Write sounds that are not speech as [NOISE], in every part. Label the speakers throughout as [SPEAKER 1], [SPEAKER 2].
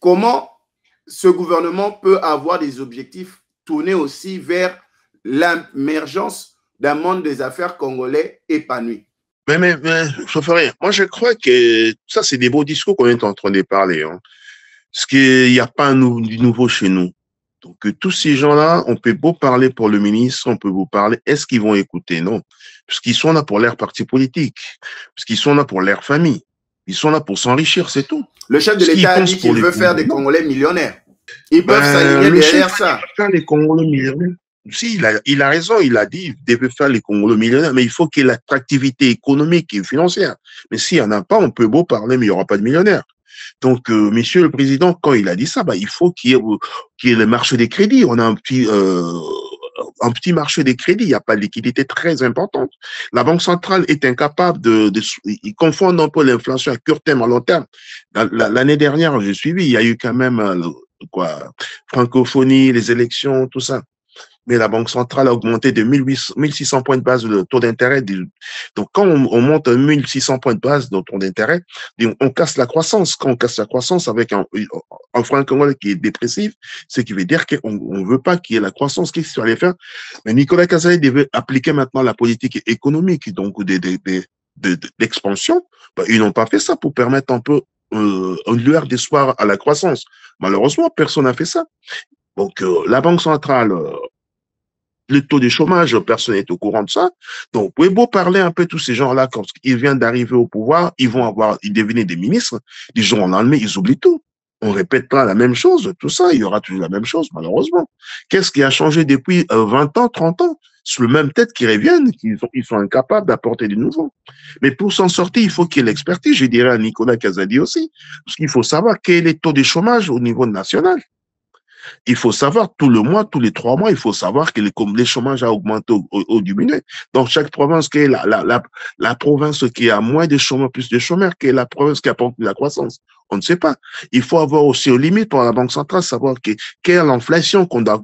[SPEAKER 1] comment ce gouvernement peut avoir des objectifs tournés aussi vers l'émergence d'un monde des affaires congolais épanoui?
[SPEAKER 2] Mais, mais, mais rien. moi je crois que ça, c'est des beaux discours qu'on est en train de parler. Hein. Parce qu'il n'y a pas du nouveau chez nous. Donc, tous ces gens-là, on peut beau parler pour le ministre, on peut beau parler, est-ce qu'ils vont écouter? Non. Parce qu'ils sont là pour leur parti politique. Parce qu'ils sont là pour leur famille. Ils sont là pour s'enrichir, c'est tout.
[SPEAKER 1] Le chef de l'État a dit qu'il veut faire des Congolais millionnaires. Ils peuvent ben, s'aligner derrière ça.
[SPEAKER 2] Faire les Congolais millionnaires. Si, il a, il a raison, il a dit qu'il devait faire les Congolais millionnaires, mais il faut qu'il y ait l'attractivité économique et financière. Mais s'il n'y en a pas, on peut beau parler, mais il n'y aura pas de millionnaires. Donc, euh, Monsieur le Président, quand il a dit ça, bah, il faut qu'il y, ait le marché des crédits. On a un petit, euh, un petit marché des crédits. Il n'y a pas de liquidité très importante. La Banque centrale est incapable de, de il confond un peu l'inflation à court terme, à long terme. L'année dernière, j'ai suivi, il y a eu quand même euh, quoi, francophonie, les élections, tout ça mais la Banque centrale a augmenté de 1600 points de base le taux d'intérêt. Donc, quand on, monte à 1600 points de base le taux d'intérêt, on casse la croissance. Quand on casse la croissance avec un, franc congolais qui est dépressif, ce qui veut dire qu'on ne veut pas qu'il y ait la croissance. Qu'est-ce qu'il fallait faire? Mais Nicolas Casalet devait appliquer maintenant la politique économique, donc d'expansion. Ben, ils n'ont pas fait ça pour permettre un peu euh, une lueur d'espoir à la croissance. Malheureusement, personne n'a fait ça. Donc, euh, la Banque centrale euh, le taux de chômage, personne n'est au courant de ça. Donc, vous pouvez beau parler un peu tous ces gens-là, quand ils viennent d'arriver au pouvoir, ils vont avoir, ils deviennent des ministres, ils jour au lendemain, ils oublient tout. On répétera la même chose, tout ça, il y aura toujours la même chose, malheureusement. Qu'est-ce qui a changé depuis 20 euh, ans, 30 ans? C'est le même tête qui reviennent, ils sont, ils sont incapables d'apporter du nouveau. Mais pour s'en sortir, il faut qu'il y ait l'expertise, je dirais à Nicolas Casadi aussi, parce qu'il faut savoir quel est le taux de chômage au niveau national. Il faut savoir, tout le mois, tous les trois mois, il faut savoir que les, chômages a augmenté ou, diminué. Donc, chaque province qui est la, province qui a moins de chômeurs, plus de chômeurs, qui est la province qui apporte la croissance. On ne sait pas. Il faut avoir aussi aux limites pour la Banque centrale, savoir que, quelle est l'inflation qu'on doit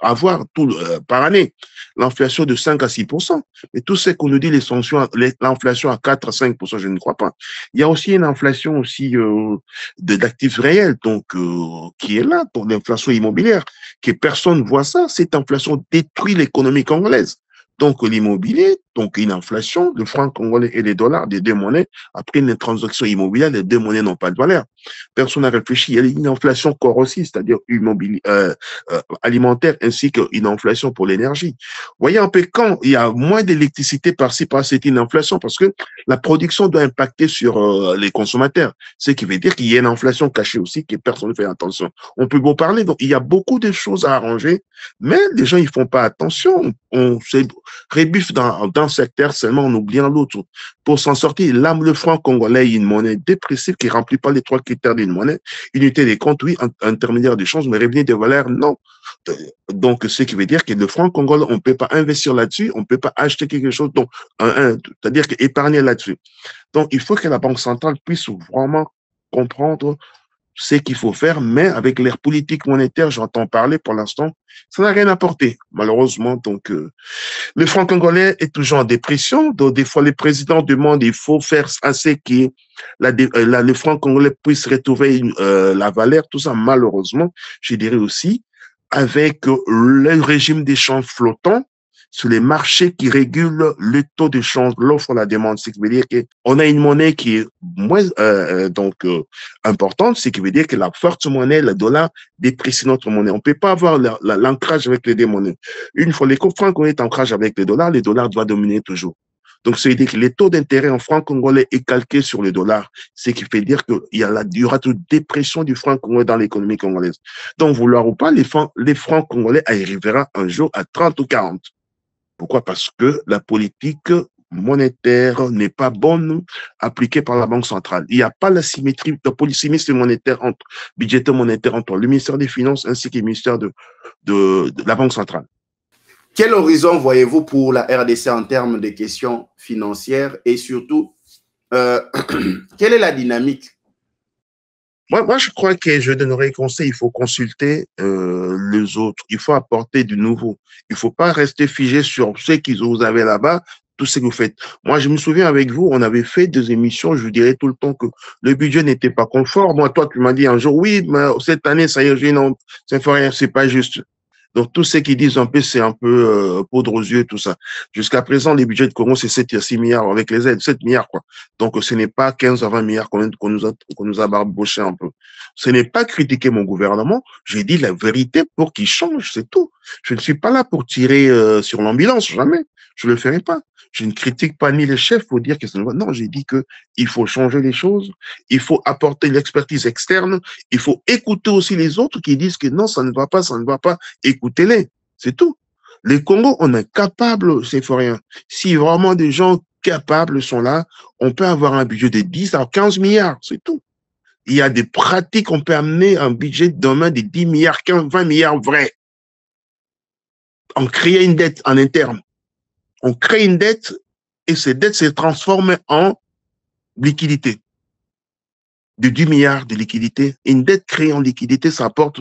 [SPEAKER 2] avoir tout, euh, par année. L'inflation de 5 à 6% Mais tout ce qu'on nous dit, l'inflation à 4 à 5% je ne crois pas. Il y a aussi une inflation aussi euh, d'actifs réels, donc euh, qui est là, pour l'inflation immobilière, que personne ne voit ça. Cette inflation détruit l'économie congolaise. Donc, l'immobilier, donc une inflation, le franc congolais et les dollars, des deux monnaies, après une transaction immobilière, les deux monnaies n'ont pas de valeur. Personne n'a réfléchi. Il y a une inflation corrosive, c'est-à-dire immobilier, euh, euh, alimentaire, ainsi qu'une inflation pour l'énergie. Voyez un peu quand il y a moins d'électricité par-ci, par c'est une inflation parce que la production doit impacter sur euh, les consommateurs. Ce qui veut dire qu'il y a une inflation cachée aussi que personne ne fait attention. On peut beau parler, donc il y a beaucoup de choses à arranger, mais les gens ils font pas attention. On se rébuffe dans, dans secteur seulement en oubliant l'autre. Pour s'en sortir, l'âme, le franc congolais une monnaie dépressive qui remplit pas les trois critères d'une monnaie. Unité des comptes, oui, intermédiaire d'échange, mais revenir de valeur, non. Donc, ce qui veut dire que le franc congolais, on ne peut pas investir là-dessus, on ne peut pas acheter quelque chose, donc, c'est-à-dire épargner là-dessus. Donc, il faut que la Banque centrale puisse vraiment comprendre ce qu'il faut faire, mais avec l'air politique monétaire, j'entends parler pour l'instant, ça n'a rien apporté, malheureusement. Donc, euh, le franc congolais est toujours en dépression. Donc, des fois, les présidents demandent, il faut faire assez que la, euh, la, le franc congolais puisse retrouver euh, la valeur, tout ça, malheureusement, je dirais aussi, avec le régime d'échange flottant, sur les marchés qui régulent le taux de change, l'offre, la demande. Ce qui veut dire qu'on a une monnaie qui est moins euh, euh donc euh, importante, ce qui veut dire que la forte monnaie, le dollar, déprécie notre monnaie. On peut pas avoir l'ancrage avec les deux monnaies. Une fois les francs qu'on est ancrage avec le dollar, le dollar doit dominer toujours. Donc, ça veut dire que les taux d'intérêt en franc congolais est calqué sur le dollar, ce qui fait dire qu'il y, y aura toute dépression du franc congolais dans l'économie congolaise. Donc, vouloir ou pas, les francs, les francs congolais arriveront un jour à 30 ou 40. Pourquoi? Parce que la politique monétaire n'est pas bonne appliquée par la Banque centrale. Il n'y a pas la symétrie, la polysymétrie monétaire entre, budgétaire monétaire entre le ministère des Finances ainsi que le ministère de, de, la Banque centrale.
[SPEAKER 1] Quel horizon voyez-vous pour la RDC en termes de questions financières et surtout, euh, [CLEARS THROAT] quelle est la dynamique
[SPEAKER 2] moi, moi, je crois que je donnerais conseil, il faut consulter euh, les autres, il faut apporter du nouveau. Il faut pas rester figé sur ce qu'ils vous avez là-bas, tout ce que vous faites. Moi, je me souviens avec vous, on avait fait des émissions, je vous dirais tout le temps que le budget n'était pas conforme. Moi, toi, tu m'as dit un jour, oui, mais cette année, ça y est, non, c'est rien, c'est pas juste. Donc, tous ceux qui disent un peu, c'est un peu euh, poudre aux yeux, tout ça. Jusqu'à présent, les budgets de Congo, c'est 7 à 6 milliards avec les aides, 7 milliards, quoi. Donc, ce n'est pas 15 à 20 milliards qu'on nous a, qu'on nous a un peu. Ce n'est pas critiquer mon gouvernement. J'ai dit la vérité pour qu'il change, c'est tout. Je ne suis pas là pour tirer euh, sur l'ambulance, jamais. Je le ferai pas. Je ne critique pas ni les chefs pour dire que c'est non. J'ai dit que il faut changer les choses. Il faut apporter l'expertise externe. Il faut écouter aussi les autres qui disent que non, ça ne va pas, ça ne va pas. Écoutez-les. C'est tout. Les Congo, on est capable, c'est rien. Si vraiment des gens capables sont là, on peut avoir un budget de 10 à 15 milliards, c'est tout. Il y a des pratiques, on peut amener un budget demain de 10 milliards, 15, 20 milliards vrais. On crée une dette en interne on crée une dette et cette dette se transforme en liquidité. De 10 milliards de liquidité. Une dette créée en liquidité, ça apporte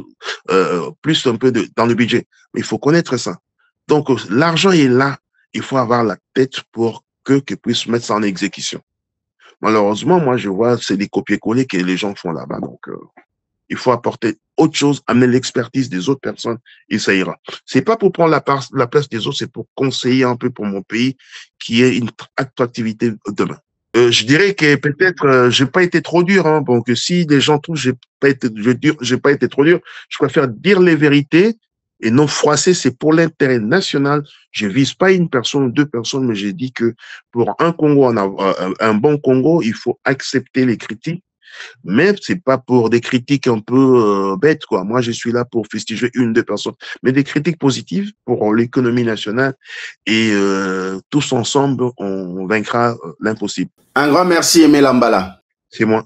[SPEAKER 2] euh, plus un peu de, dans le budget. Mais il faut connaître ça. Donc, l'argent est là. Il faut avoir la tête pour que qu'ils puissent mettre ça en exécution. Malheureusement, moi, je vois, c'est des copier-coller que les gens font là-bas. Donc, euh, il faut apporter autre chose, amener l'expertise des autres personnes et ça ira. C'est pas pour prendre la, place des autres, c'est pour conseiller un peu pour mon pays qui est une attractivité demain. Euh, je dirais que peut-être euh, j'ai pas été trop dur. Hein, si les gens trouvent j'ai pas été, je j'ai pas été trop dur, je préfère dire les vérités et non froisser. C'est pour l'intérêt national. Je vise pas une personne ou deux personnes, mais j'ai dit que pour un Congo, un bon Congo, il faut accepter les critiques mais c'est pas pour des critiques un peu euh, bêtes, quoi. Moi, je suis là pour festiger une, deux personnes, mais des critiques positives pour l'économie nationale et euh, tous ensemble, on vaincra euh, l'impossible.
[SPEAKER 1] Un grand merci, Aimé Lambala.
[SPEAKER 2] C'est moi.